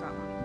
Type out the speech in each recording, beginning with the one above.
sama.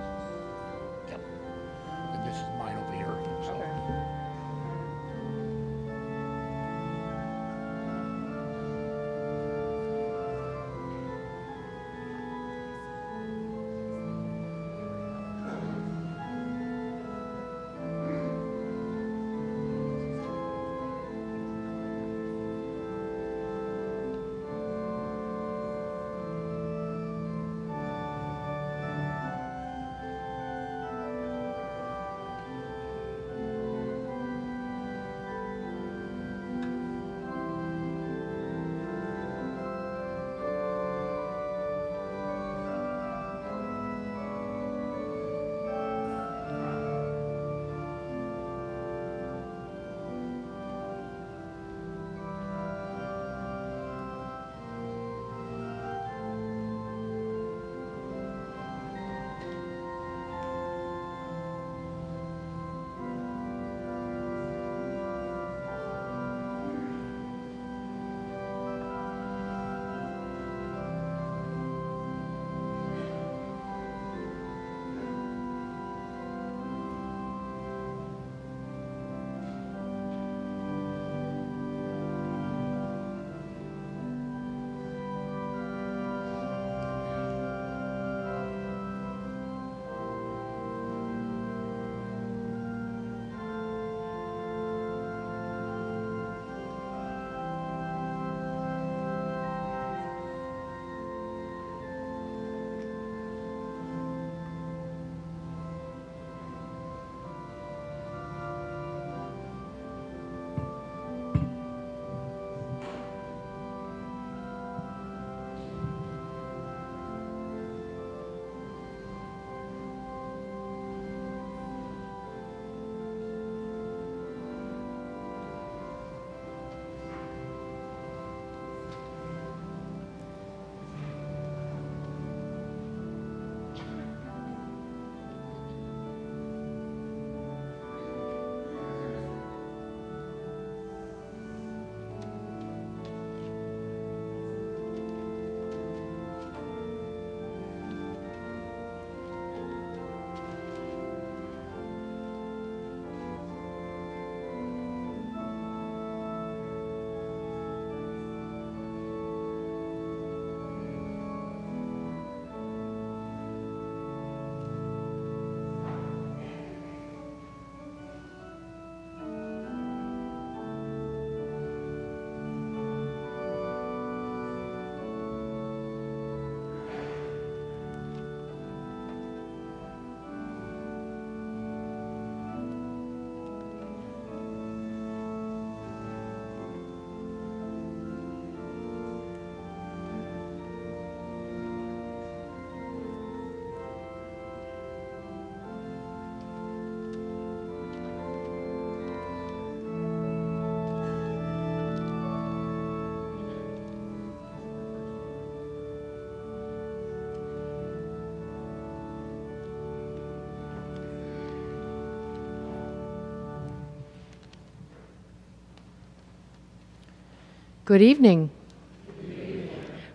Good evening.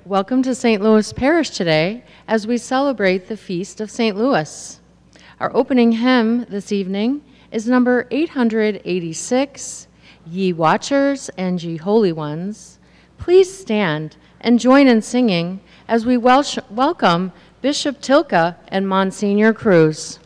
Welcome to St. Louis Parish today as we celebrate the Feast of St. Louis. Our opening hymn this evening is number 886, Ye Watchers and Ye Holy Ones. Please stand and join in singing as we welcome Bishop Tylka and Monsignor Cruz.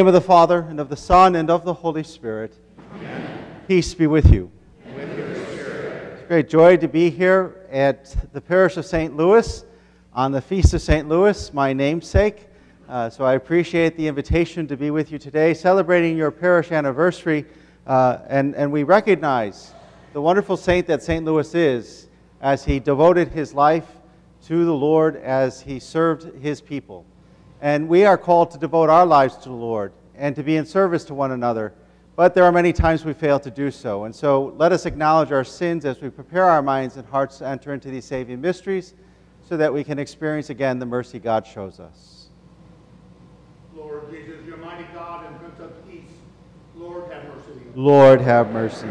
Name of the Father, and of the Son, and of the Holy Spirit. Peace be with you. It's a great joy to be here at the parish of St. Louis on the Feast of St. Louis, my namesake. Uh, so I appreciate the invitation to be with you today, celebrating your parish anniversary. Uh, and, and we recognize the wonderful saint that St. Louis is as he devoted his life to the Lord as he served his people. And we are called to devote our lives to the Lord and to be in service to one another. But there are many times we fail to do so. And so let us acknowledge our sins as we prepare our minds and hearts to enter into these saving mysteries so that we can experience again the mercy God shows us. Lord Jesus, your mighty God and Prince of Peace, Lord have mercy. Lord, have mercy.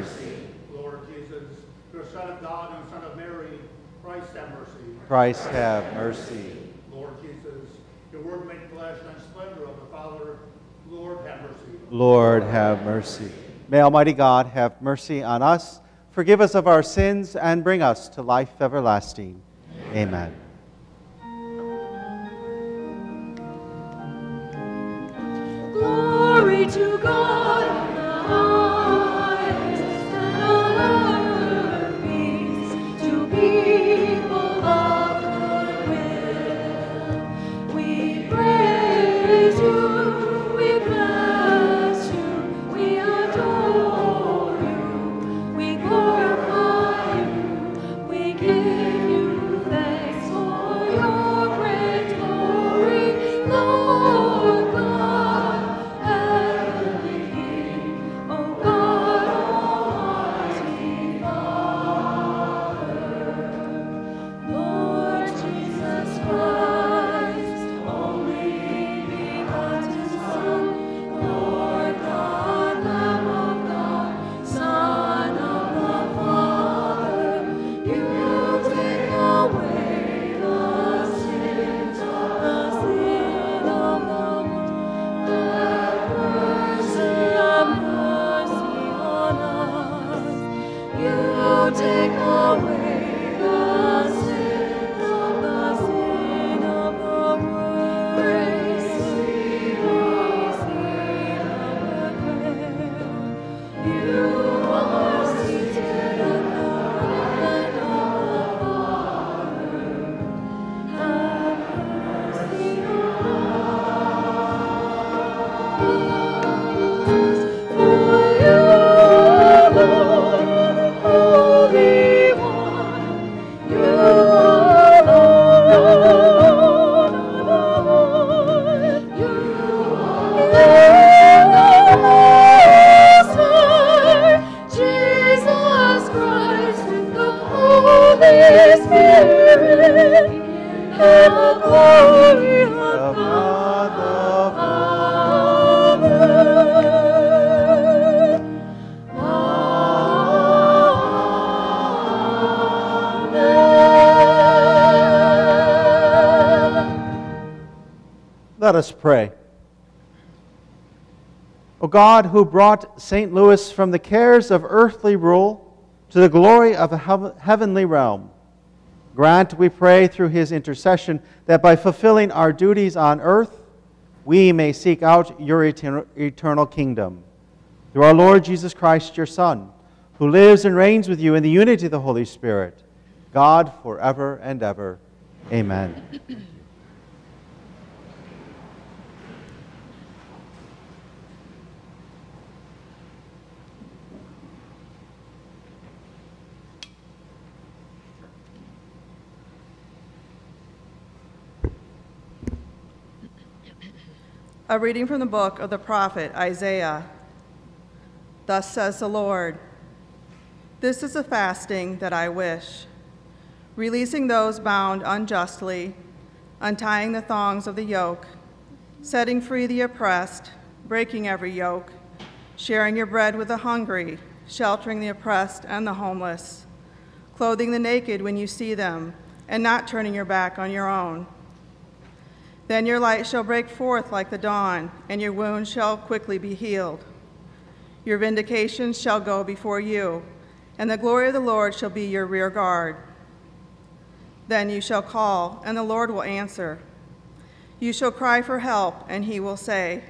Lord Jesus, your Son of God and Son of Mary, Christ have mercy. Christ, have mercy. Lord, have mercy. May Almighty God have mercy on us, forgive us of our sins, and bring us to life everlasting. Amen. Amen. Glory to O God, who brought St. Louis from the cares of earthly rule to the glory of a heavenly realm, grant, we pray, through his intercession, that by fulfilling our duties on earth, we may seek out your eternal kingdom. Through our Lord Jesus Christ, your Son, who lives and reigns with you in the unity of the Holy Spirit, God forever and ever. Amen. A reading from the book of the prophet Isaiah. Thus says the Lord This is a fasting that I wish, releasing those bound unjustly, untying the thongs of the yoke, setting free the oppressed, breaking every yoke, sharing your bread with the hungry, sheltering the oppressed and the homeless, clothing the naked when you see them, and not turning your back on your own. Then your light shall break forth like the dawn, and your wounds shall quickly be healed. Your vindications shall go before you, and the glory of the Lord shall be your rear guard. Then you shall call, and the Lord will answer. You shall cry for help, and he will say,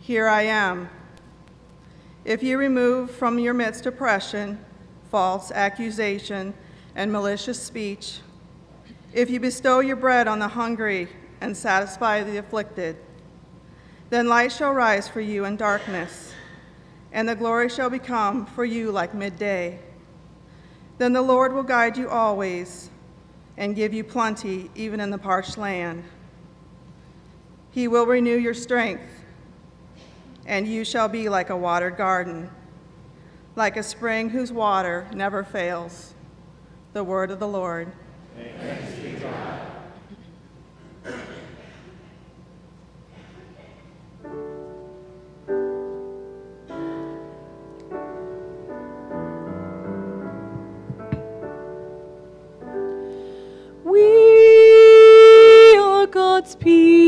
Here I am. If you remove from your midst oppression, false accusation, and malicious speech, if you bestow your bread on the hungry and satisfy the afflicted, then light shall rise for you in darkness, and the glory shall become for you like midday. Then the Lord will guide you always and give you plenty even in the parched land. He will renew your strength, and you shall be like a watered garden, like a spring whose water never fails. The word of the Lord. We God's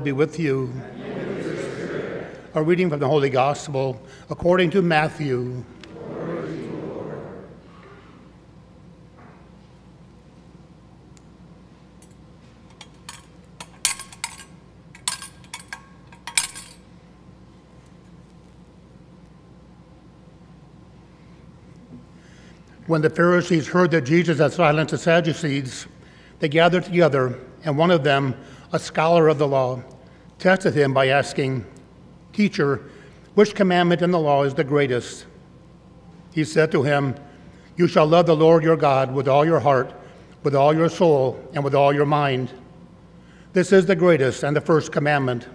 Lord be with you. A reading from the Holy Gospel according to Matthew. When the Pharisees heard that Jesus had silenced the Sadducees, they gathered together, and one of them, a scholar of the law, tested him by asking, Teacher, which commandment in the law is the greatest? He said to him, You shall love the Lord your God with all your heart, with all your soul, and with all your mind. This is the greatest and the first commandment.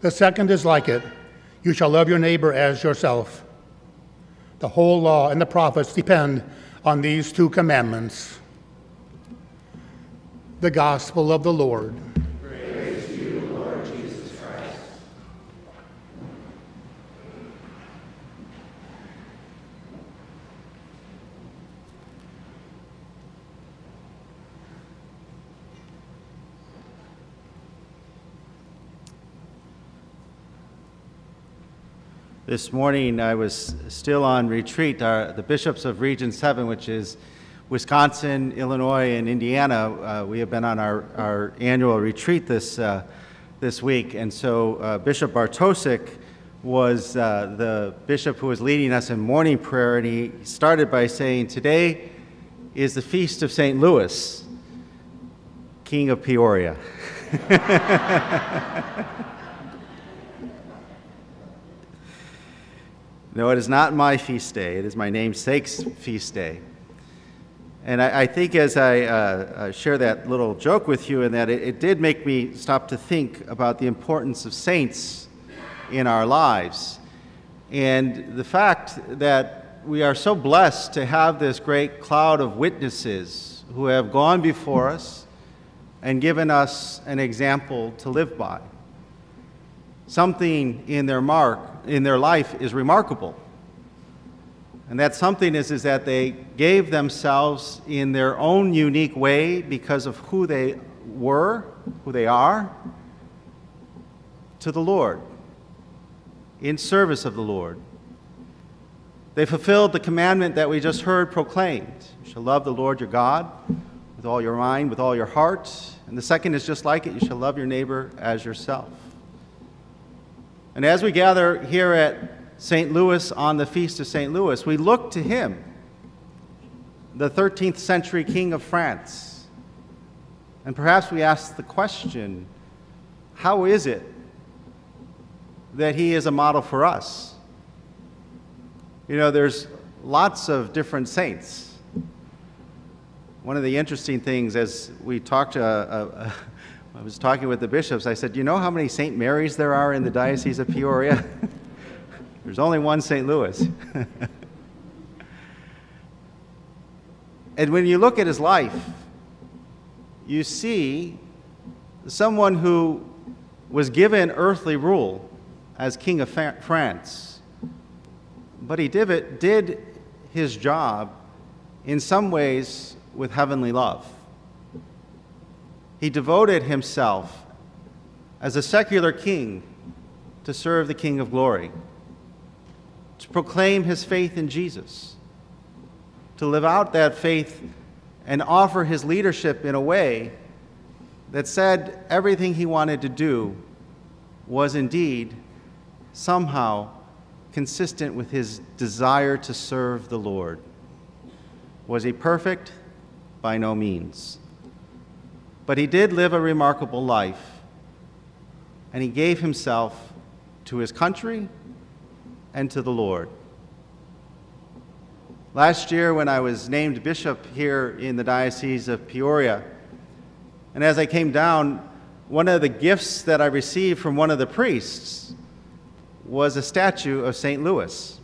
The second is like it You shall love your neighbor as yourself. The whole law and the prophets depend on these two commandments. The Gospel of the Lord. This morning, I was still on retreat. Our, the bishops of Region 7, which is Wisconsin, Illinois, and Indiana, uh, we have been on our, our annual retreat this, uh, this week. And so uh, Bishop Bartosic was uh, the bishop who was leading us in morning prayer, and he started by saying, Today is the feast of St. Louis, King of Peoria. No, it is not my feast day. It is my namesake's feast day. And I, I think as I uh, uh, share that little joke with you, and that it, it did make me stop to think about the importance of saints in our lives. And the fact that we are so blessed to have this great cloud of witnesses who have gone before us and given us an example to live by something in their mark in their life is remarkable and that something is, is that they gave themselves in their own unique way because of who they were who they are to the lord in service of the lord. They fulfilled the commandment that we just heard proclaimed. You shall love the lord your god with all your mind with all your heart. And the second is just like it. You shall love your neighbor as yourself. And as we gather here at St. Louis on the Feast of St. Louis, we look to him, the 13th century King of France. And perhaps we ask the question how is it that he is a model for us? You know, there's lots of different saints. One of the interesting things as we talked uh, uh, I was talking with the bishops. I said, You know how many St. Marys there are in the Diocese of Peoria? There's only one St. Louis. and when you look at his life, you see someone who was given earthly rule as King of France, but he did, it, did his job in some ways with heavenly love. He devoted himself as a secular king to serve the King of glory, to proclaim his faith in Jesus, to live out that faith and offer his leadership in a way that said everything he wanted to do was indeed somehow consistent with his desire to serve the Lord. Was he perfect? By no means. But he did live a remarkable life, and he gave himself to his country and to the Lord. Last year, when I was named bishop here in the Diocese of Peoria, and as I came down, one of the gifts that I received from one of the priests was a statue of St. Louis.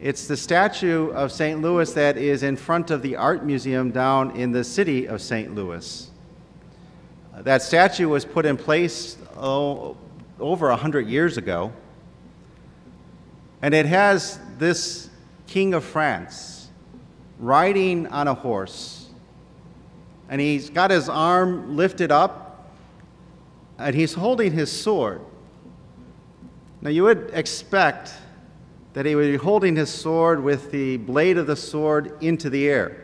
It's the statue of St. Louis that is in front of the art museum down in the city of St. Louis. That statue was put in place oh, over 100 years ago. And it has this King of France riding on a horse. And he's got his arm lifted up, and he's holding his sword. Now, you would expect that he would be holding his sword with the blade of the sword into the air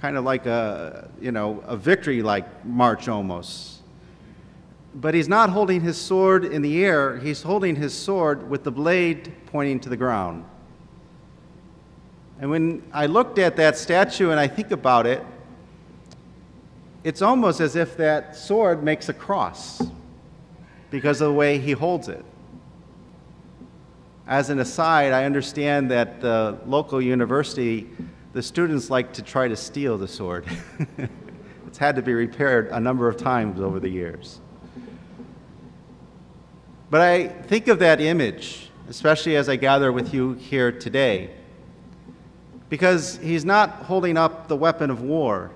kind of like a, you know, a victory like march almost. But he's not holding his sword in the air, he's holding his sword with the blade pointing to the ground. And when I looked at that statue and I think about it, it's almost as if that sword makes a cross because of the way he holds it. As an aside, I understand that the local university the students like to try to steal the sword. it's had to be repaired a number of times over the years. But I think of that image, especially as I gather with you here today, because he's not holding up the weapon of war.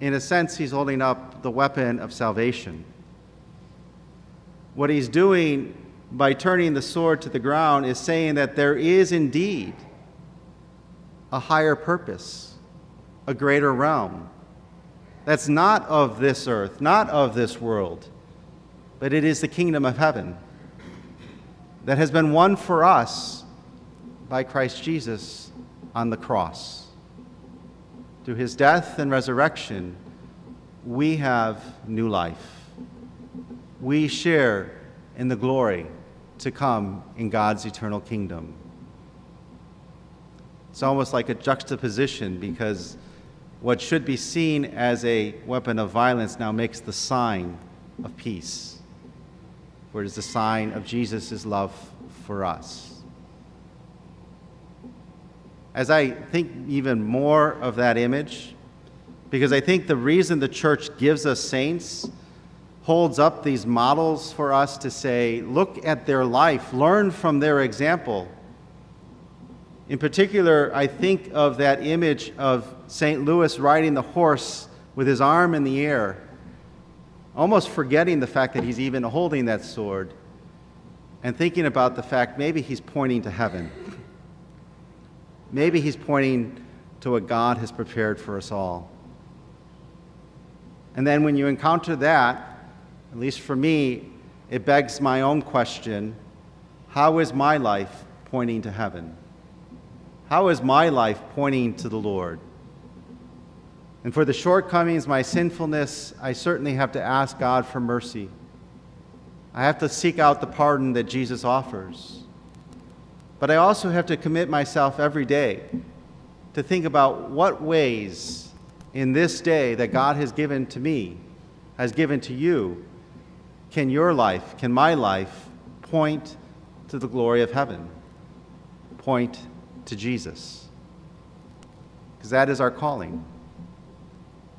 In a sense, he's holding up the weapon of salvation. What he's doing by turning the sword to the ground is saying that there is indeed a higher purpose, a greater realm. That's not of this earth, not of this world, but it is the kingdom of heaven that has been won for us by Christ Jesus on the cross. Through his death and resurrection, we have new life. We share in the glory to come in God's eternal kingdom. It's almost like a juxtaposition because what should be seen as a weapon of violence now makes the sign of peace, where it is the sign of Jesus' love for us. As I think even more of that image, because I think the reason the church gives us saints holds up these models for us to say, look at their life, learn from their example in particular, I think of that image of St. Louis riding the horse with his arm in the air, almost forgetting the fact that he's even holding that sword, and thinking about the fact maybe he's pointing to heaven. Maybe he's pointing to what God has prepared for us all. And then when you encounter that, at least for me, it begs my own question how is my life pointing to heaven? How is my life pointing to the Lord? And for the shortcomings, my sinfulness, I certainly have to ask God for mercy. I have to seek out the pardon that Jesus offers. But I also have to commit myself every day to think about what ways in this day that God has given to me, has given to you, can your life, can my life point to the glory of heaven? Point to Jesus. Because that is our calling.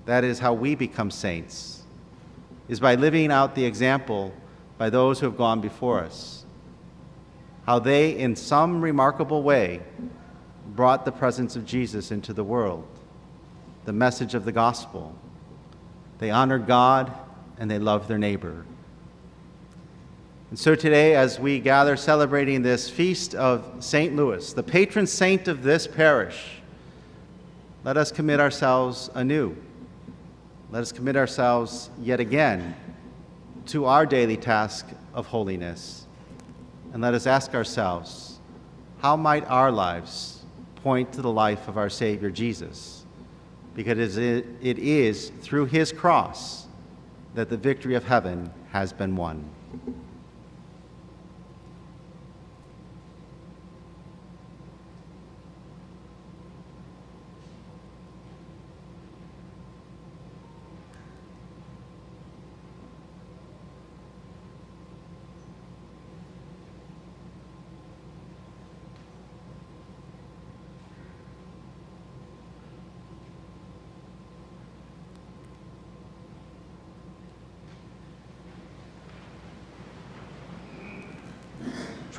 That is how we become saints, is by living out the example by those who have gone before us. How they, in some remarkable way, brought the presence of Jesus into the world, the message of the gospel. They honored God and they loved their neighbor. And so today, as we gather celebrating this feast of St. Louis, the patron saint of this parish, let us commit ourselves anew. Let us commit ourselves yet again to our daily task of holiness. And let us ask ourselves, how might our lives point to the life of our Savior Jesus? Because it is through his cross that the victory of heaven has been won.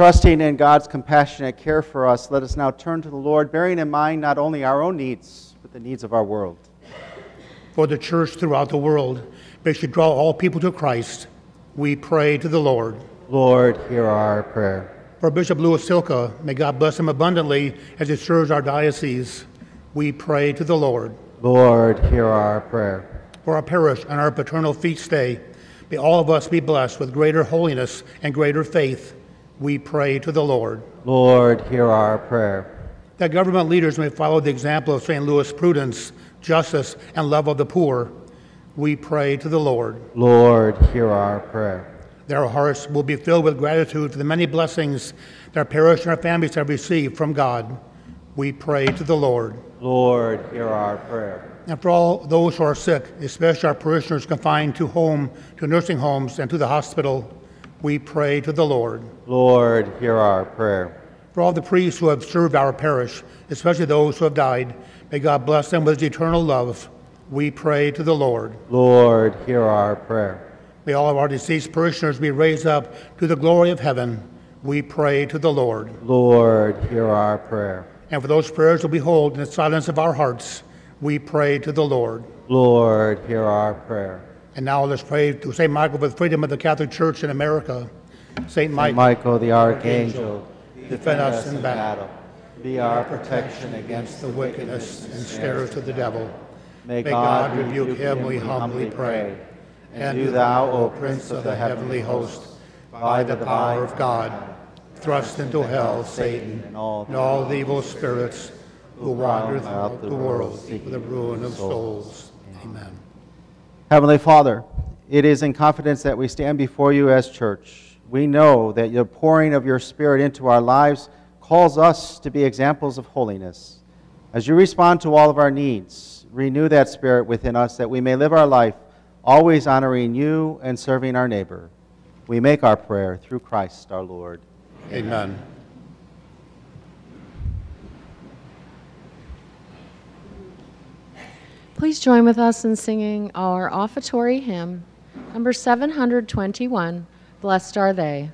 Trusting in God's compassionate care for us, let us now turn to the Lord, bearing in mind not only our own needs, but the needs of our world. For the church throughout the world, may she draw all people to Christ. We pray to the Lord. Lord, hear our prayer. For Bishop Louis Tylka, may God bless him abundantly as he serves our diocese. We pray to the Lord. Lord, hear our prayer. For our parish and our paternal feast day, may all of us be blessed with greater holiness and greater faith. We pray to the Lord. Lord, hear our prayer. That government leaders may follow the example of St. Louis prudence, justice, and love of the poor. We pray to the Lord. Lord, hear our prayer. That our hearts will be filled with gratitude for the many blessings that our parish and our families have received from God. We pray to the Lord. Lord, hear our prayer. And for all those who are sick, especially our parishioners confined to home, to nursing homes, and to the hospital, we pray to the Lord. Lord, hear our prayer. For all the priests who have served our parish, especially those who have died, may God bless them with his eternal love. We pray to the Lord. Lord, hear our prayer. May all of our deceased parishioners be raised up to the glory of heaven. We pray to the Lord. Lord, hear our prayer. And for those prayers we hold in the silence of our hearts, we pray to the Lord. Lord, hear our prayer. And now let's pray to St. Michael for the freedom of the Catholic Church in America. St. Michael, Michael the Archangel, defend us in battle. Be our protection against the wickedness and snares of the devil. May God rebuke him, we humbly pray. And do thou, O Prince of the heavenly host, by the power of God, thrust into hell Satan and all and all the evil spirits who wander throughout the world for the ruin of souls. Amen. Heavenly Father, it is in confidence that we stand before you as church. We know that the pouring of your Spirit into our lives calls us to be examples of holiness. As you respond to all of our needs, renew that Spirit within us that we may live our life always honoring you and serving our neighbor. We make our prayer through Christ our Lord. Amen. Please join with us in singing our offertory hymn, number 721, Blessed Are They.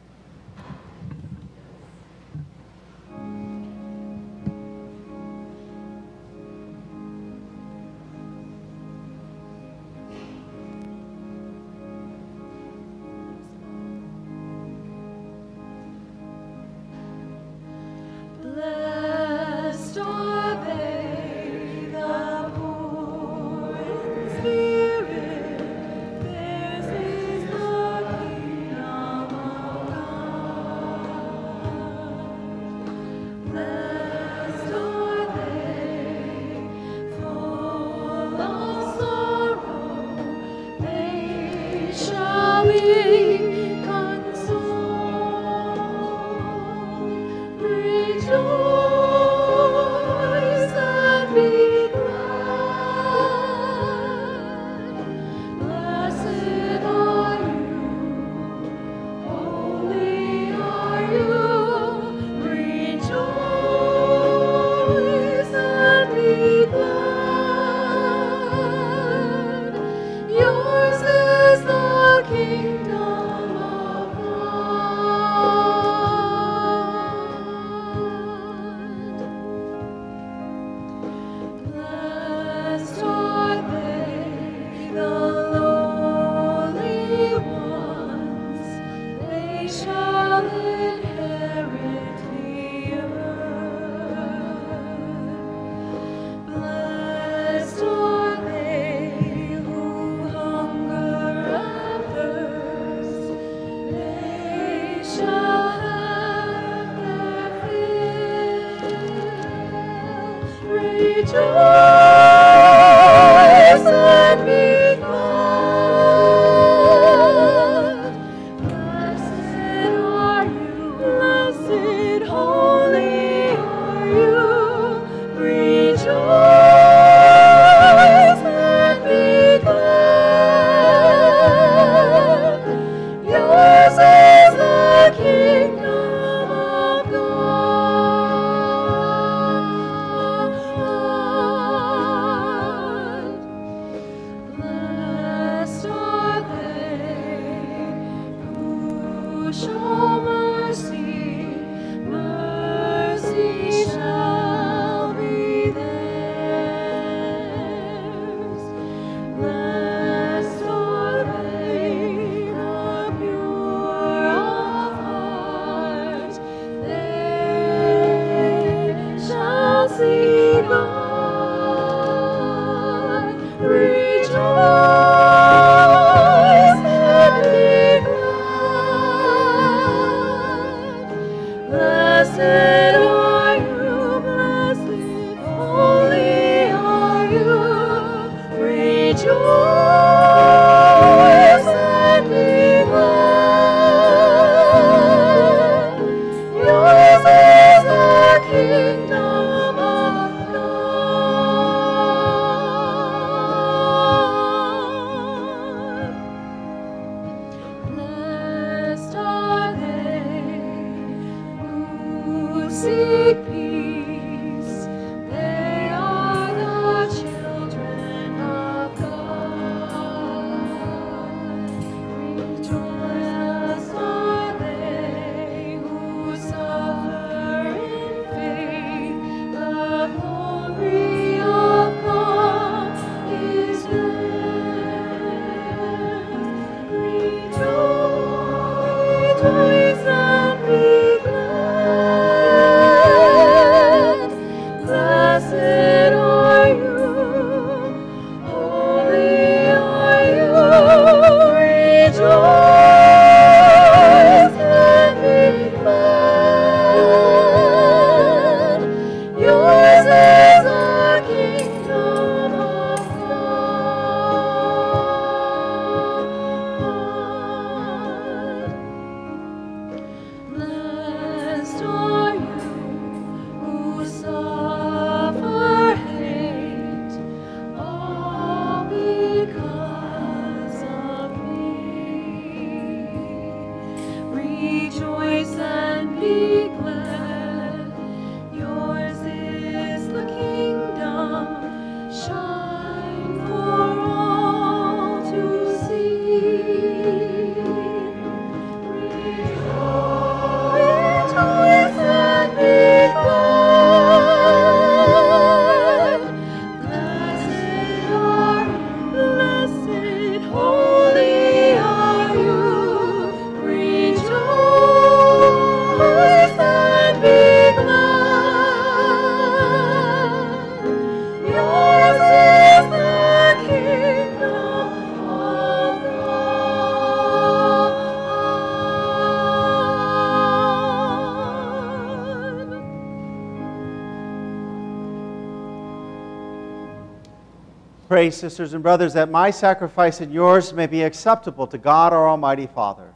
Pray, sisters and brothers, that my sacrifice and yours may be acceptable to God our Almighty Father.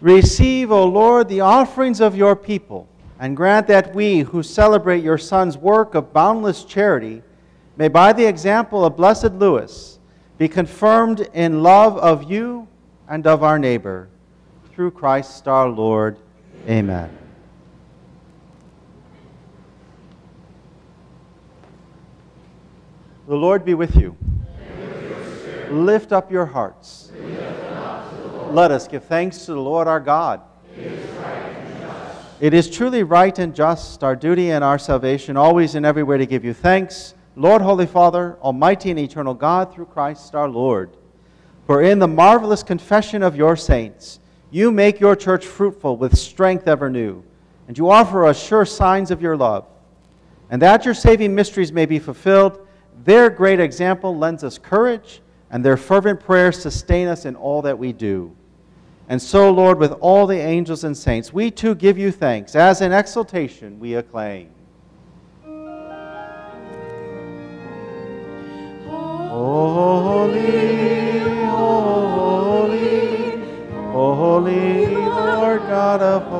Receive, O Lord, the offerings of your people, and grant that we who celebrate your Son's work of boundless charity may, by the example of Blessed Louis, be confirmed in love of you and of our neighbor. Through Christ our Lord. Amen. The Lord be with you. Lift up your hearts. Let us give thanks to the Lord our God. It is truly right and just, our duty and our salvation, always and everywhere to give you thanks, Lord, Holy Father, Almighty and eternal God, through Christ our Lord. For in the marvelous confession of your saints, you make your church fruitful with strength ever new, and you offer us sure signs of your love. And that your saving mysteries may be fulfilled, their great example lends us courage, and their fervent prayers sustain us in all that we do. And so, Lord, with all the angels and saints, we too give you thanks, as in exultation we acclaim. Lord God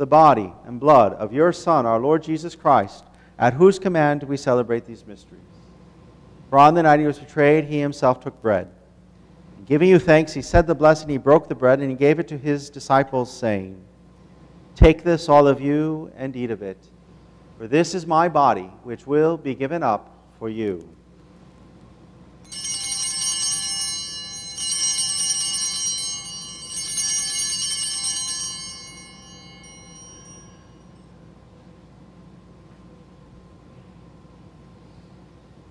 the body and blood of your Son, our Lord Jesus Christ, at whose command we celebrate these mysteries. For on the night he was betrayed, he himself took bread. giving you thanks, he said the blessing, he broke the bread, and he gave it to his disciples, saying, Take this, all of you, and eat of it, for this is my body, which will be given up for you.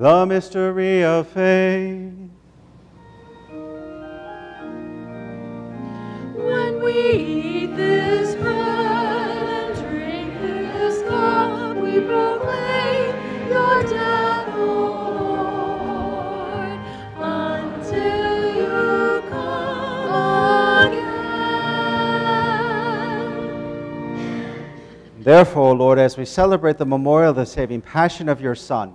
The mystery of faith. When we eat this bread and drink this cup, we proclaim your death, O Lord, until you come again. Therefore, Lord, as we celebrate the memorial of the saving passion of your Son,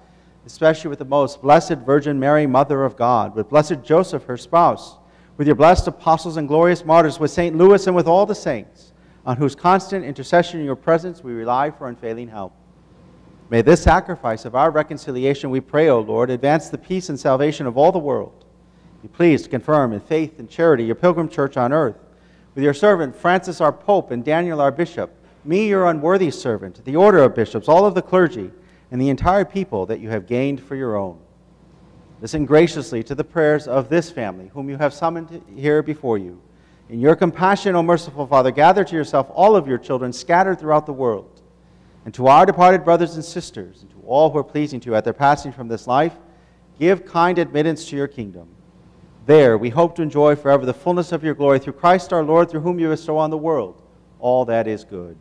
especially with the most blessed Virgin Mary, Mother of God, with blessed Joseph, her spouse, with your blessed apostles and glorious martyrs, with St. Louis and with all the saints, on whose constant intercession in your presence we rely for unfailing help. May this sacrifice of our reconciliation, we pray, O Lord, advance the peace and salvation of all the world. Be pleased to confirm in faith and charity your pilgrim church on earth, with your servant Francis our Pope and Daniel our Bishop, me your unworthy servant, the order of bishops, all of the clergy, and the entire people that you have gained for your own. Listen graciously to the prayers of this family, whom you have summoned here before you. In your compassion, O merciful Father, gather to yourself all of your children scattered throughout the world. And to our departed brothers and sisters, and to all who are pleasing to you at their passing from this life, give kind admittance to your kingdom. There we hope to enjoy forever the fullness of your glory through Christ our Lord, through whom you bestow on the world all that is good.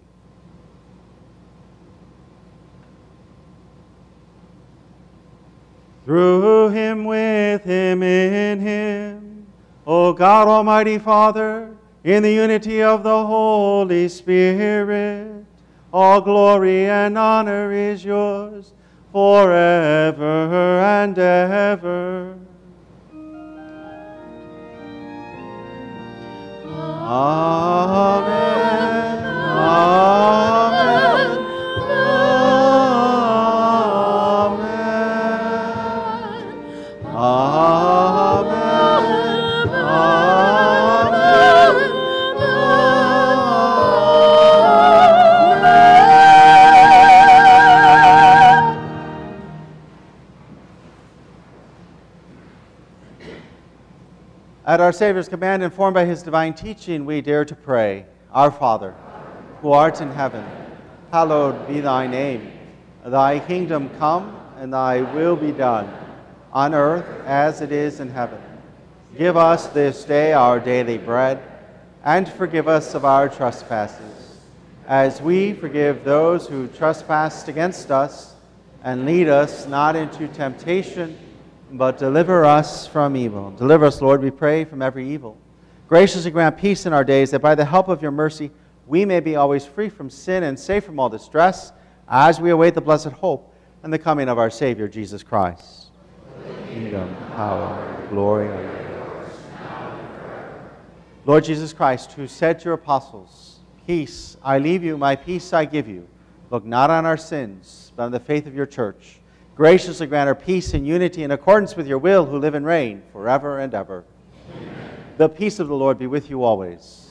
Through him, with him, in him, O God Almighty Father, in the unity of the Holy Spirit, all glory and honor is yours forever and ever. Amen. Amen. Our Savior's command, informed by his divine teaching, we dare to pray Our Father, who art in heaven, hallowed be thy name. Thy kingdom come, and thy will be done, on earth as it is in heaven. Give us this day our daily bread, and forgive us of our trespasses, as we forgive those who trespass against us. And lead us not into temptation, but deliver us from evil. Deliver us, Lord, we pray, from every evil. Graciously grant peace in our days, that by the help of your mercy we may be always free from sin and safe from all distress, as we await the blessed hope and the coming of our Savior, Jesus Christ. Kingdom, power, glory. Lord Jesus Christ, who said to your apostles, Peace I leave you, my peace I give you. Look not on our sins, but on the faith of your church. Graciously grant her peace and unity in accordance with your will, who live and reign forever and ever. The peace of the Lord be with you always.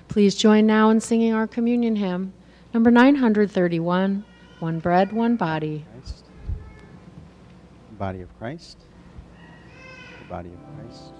Please join now in singing our communion hymn, number 931, One Bread, One Body. Christ. Body of Christ. Body of Christ.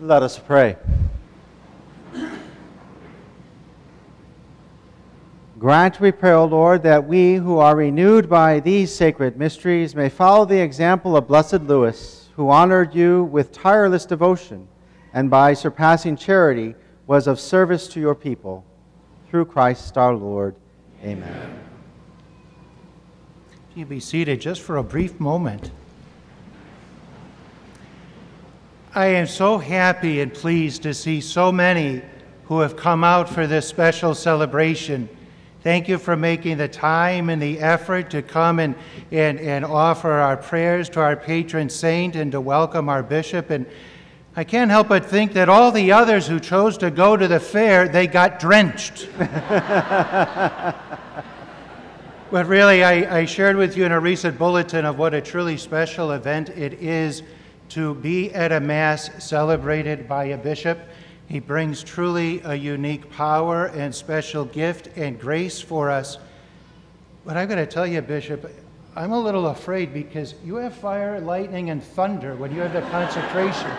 Let us pray. Grant, we pray, O Lord, that we who are renewed by these sacred mysteries may follow the example of Blessed Louis, who honored you with tireless devotion and by surpassing charity was of service to your people. Through Christ our Lord. Amen. You be seated just for a brief moment. I am so happy and pleased to see so many who have come out for this special celebration. Thank you for making the time and the effort to come and, and, and offer our prayers to our patron saint and to welcome our bishop. And I can't help but think that all the others who chose to go to the fair, they got drenched. But really, I, I, shared with you in a recent bulletin of what a truly special event it is to be at a Mass celebrated by a bishop. He brings truly a unique power and special gift and grace for us. But I'm going to tell you, Bishop, I'm a little afraid because you have fire, lightning, and thunder when you have the consecration.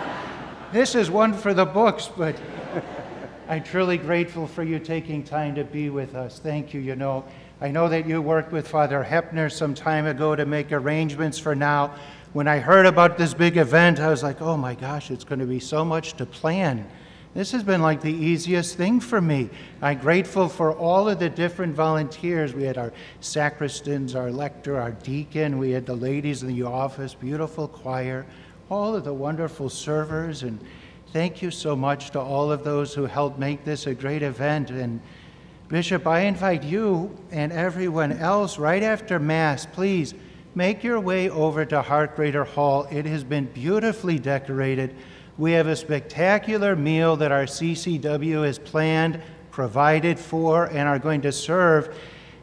This is one for the books, but I'm truly grateful for you taking time to be with us. Thank you. You know, I know that you worked with Father Hepner some time ago to make arrangements for now. When I heard about this big event, I was like, oh my gosh, it's going to be so much to plan. This has been like the easiest thing for me. I'm grateful for all of the different volunteers. We had our sacristans, our lector, our deacon, we had the ladies in the office, beautiful choir, all of the wonderful servers, and thank you so much to all of those who helped make this a great event. And Bishop, I invite you and everyone else right after Mass, please make your way over to Hart Greater Hall. It has been beautifully decorated. We have a spectacular meal that our CCW has planned, provided for, and are going to serve.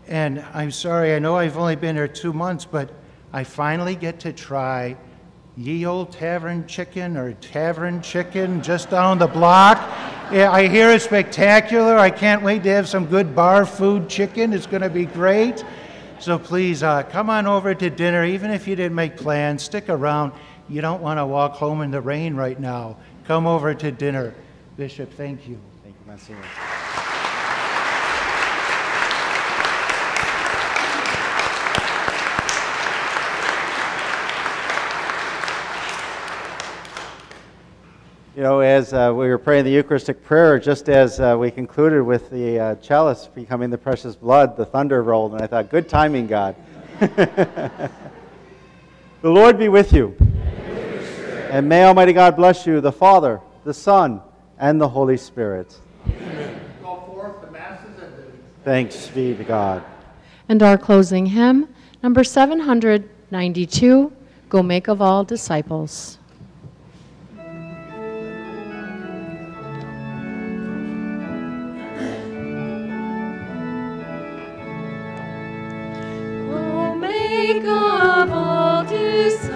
And I'm sorry, I know I've only been here two months, but I finally get to try ye old tavern chicken or tavern chicken just down the block. Yeah, I hear it's spectacular. I can't wait to have some good bar food chicken. It's going to be great. So please uh, come on over to dinner. Even if you didn't make plans, stick around. You don't want to walk home in the rain right now. Come over to dinner. Bishop, thank you. Thank you, Monsignor. You know, as uh, we were praying the Eucharistic prayer, just as uh, we concluded with the uh, chalice becoming the precious blood, the thunder rolled, and I thought, good timing, God. the Lord be with you. And may Almighty God bless you, the Father, the Son, and the Holy Spirit. Go forth, the Mass is ended. Thanks be to God. And our closing hymn, number 792, Go Make of All Disciples. of all disciples.